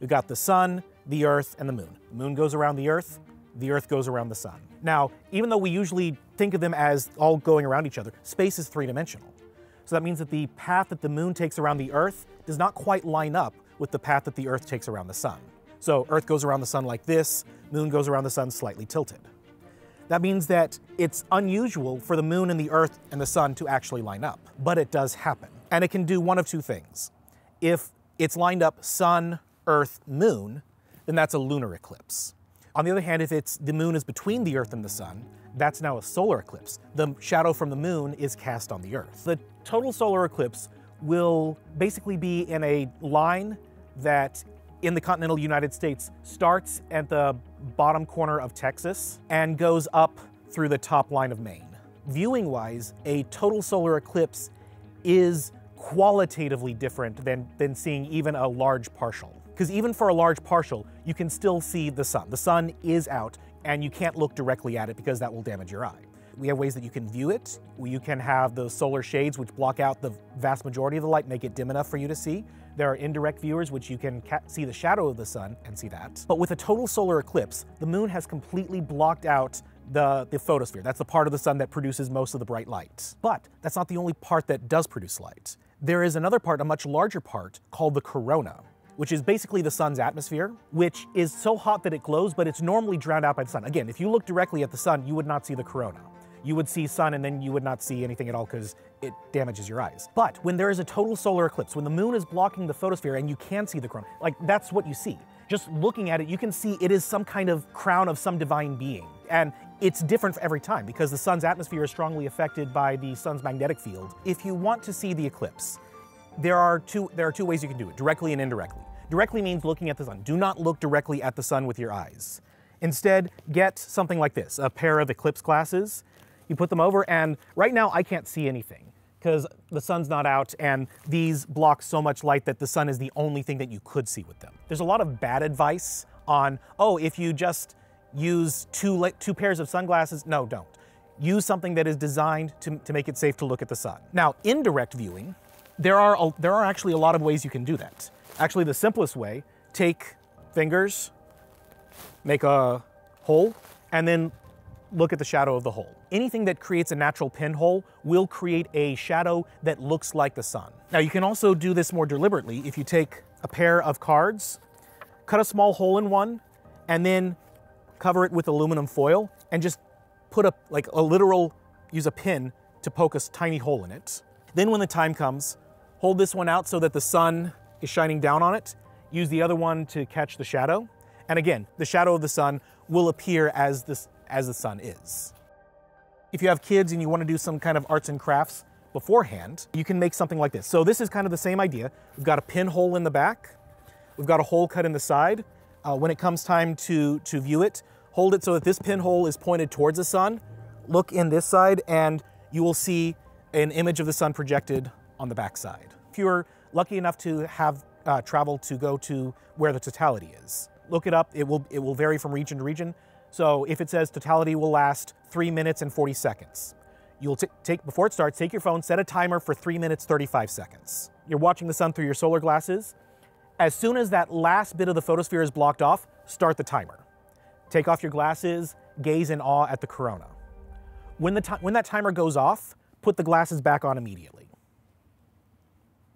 We've got the sun, the earth, and the moon. The moon goes around the earth, the earth goes around the sun. Now, even though we usually think of them as all going around each other, space is three dimensional. So that means that the path that the moon takes around the earth does not quite line up with the path that the earth takes around the sun. So earth goes around the sun like this, moon goes around the sun slightly tilted. That means that it's unusual for the moon and the earth and the sun to actually line up, but it does happen. And it can do one of two things. If it's lined up sun, earth, moon, then that's a lunar eclipse. On the other hand, if it's the moon is between the earth and the sun, that's now a solar eclipse. The shadow from the moon is cast on the earth. The total solar eclipse will basically be in a line that in the continental United States starts at the bottom corner of Texas and goes up through the top line of Maine. Viewing wise, a total solar eclipse is qualitatively different than, than seeing even a large partial. Because even for a large partial, you can still see the sun. The sun is out, and you can't look directly at it because that will damage your eye. We have ways that you can view it. You can have those solar shades which block out the vast majority of the light, make it dim enough for you to see. There are indirect viewers which you can see the shadow of the sun and see that. But with a total solar eclipse, the moon has completely blocked out the, the photosphere. That's the part of the sun that produces most of the bright light. But that's not the only part that does produce light. There is another part, a much larger part, called the corona which is basically the sun's atmosphere, which is so hot that it glows, but it's normally drowned out by the sun. Again, if you look directly at the sun, you would not see the corona you would see sun and then you would not see anything at all because it damages your eyes. But when there is a total solar eclipse, when the moon is blocking the photosphere and you can see the corona, like that's what you see. Just looking at it, you can see it is some kind of crown of some divine being. And it's different every time because the sun's atmosphere is strongly affected by the sun's magnetic field. If you want to see the eclipse, there are two there are two ways you can do it, directly and indirectly. Directly means looking at the sun. Do not look directly at the sun with your eyes. Instead, get something like this, a pair of eclipse glasses you put them over, and right now I can't see anything because the sun's not out and these block so much light that the sun is the only thing that you could see with them. There's a lot of bad advice on, oh, if you just use two, two pairs of sunglasses, no, don't. Use something that is designed to, to make it safe to look at the sun. Now, indirect viewing, there are, a, there are actually a lot of ways you can do that. Actually, the simplest way, take fingers, make a hole, and then look at the shadow of the hole. Anything that creates a natural pinhole will create a shadow that looks like the sun. Now you can also do this more deliberately if you take a pair of cards, cut a small hole in one, and then cover it with aluminum foil and just put a like a literal use a pin to poke a tiny hole in it. Then when the time comes, hold this one out so that the sun is shining down on it. Use the other one to catch the shadow. And again, the shadow of the sun will appear as this as the sun is. If you have kids and you want to do some kind of arts and crafts beforehand, you can make something like this. So this is kind of the same idea. We've got a pinhole in the back. We've got a hole cut in the side. Uh, when it comes time to, to view it, hold it so that this pinhole is pointed towards the sun. Look in this side and you will see an image of the sun projected on the backside. If you're lucky enough to have uh, travel to go to where the totality is, look it up. It will, it will vary from region to region. So if it says totality will last three minutes and 40 seconds, you'll take, before it starts, take your phone, set a timer for three minutes, 35 seconds. You're watching the sun through your solar glasses. As soon as that last bit of the photosphere is blocked off, start the timer. Take off your glasses, gaze in awe at the corona. When, the when that timer goes off, put the glasses back on immediately.